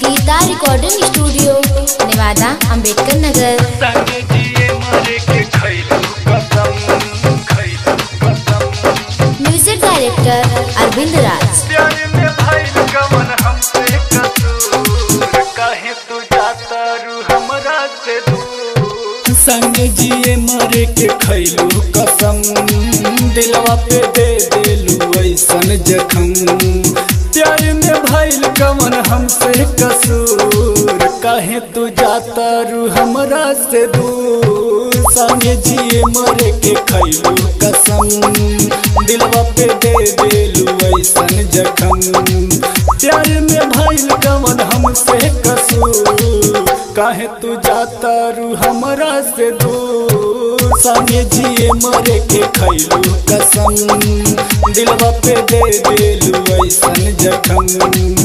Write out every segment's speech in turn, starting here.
Geeta recording studio Nevada Ambedkar Nagar. Music director Arvind Raj. संग जिए मरे के खैलू कसम, दिलवा पे दे देलू ऐसन जखम। कवन हमसे कसूर। कहे तू जाता रू हमरा से दूर? संगे जिए मरे के खैलू कसम। दिलवा पे दे देलू ऐसन जखम। प्यार में भइल कवन हमसे कसूर। कहे तू जाता रू हमरा से दूर? संगे जिए मरे के खैलू कसम। दिलवा पे दे देलू ऐसन जखम।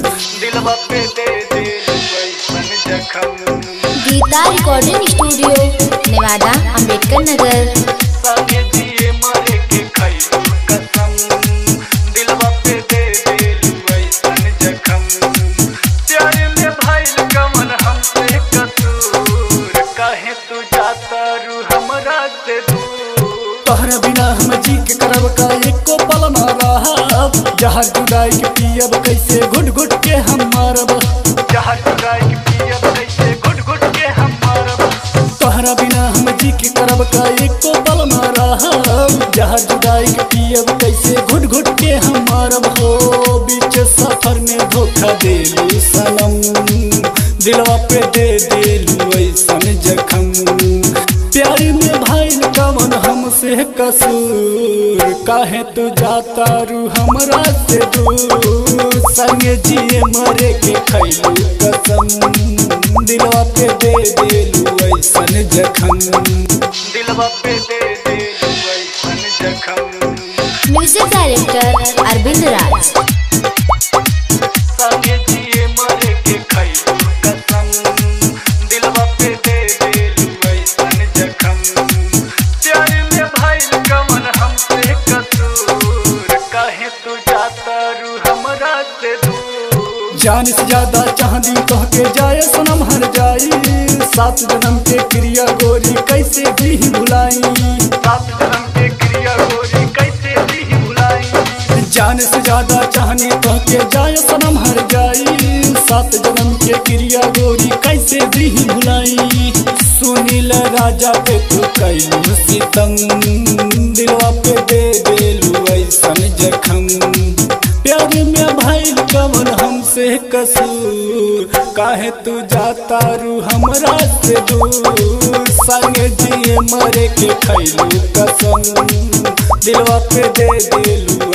तू जाता रू हमरा से दूर तोहरा बिना हम जी के करब का एको पल ना रहब जहर जुदाई के पियब कैसे घुट घुट के हम मारब। जहर जुदाई के पियब ना रहब जुदाई के पियब कैसे घुट घुट के हम मारब हो? बीच सफ़र में धोखा देलू सनम। दिलवा पे दे देलू ऐसन जखम। प्यार में भइल कवन हमसे कसूर। काहे तू जाता रू हमरा से दूर? संगे जिए मरे के खैलू कसम। दिलवा पे दे देलू ऐसन जखम। दिलवा पे दे म्यूज़िक डायरेक्टर अरविंद राज तू जान से ज़्यादा चाहदी कह के जाए, सनम हर जाई। सात जन्म के क्रिया गोरी कैसे भी भुलाई। सात जान से ज़्यादा चाहनी कह के जाए, सनम हर जाई। सात जन्म के क्रिया गोरी कैसे दी भुलाई? सुनील राजा पे तू कैलू सितम दिलवा पे दे देलू ऐसन जखम प्यार में भइल कवन हमसे कसूर। काहे तू जाता रू हमरा से दूर? संगे जिए मरे के खैलू कसम। दिलवा पे दे देलू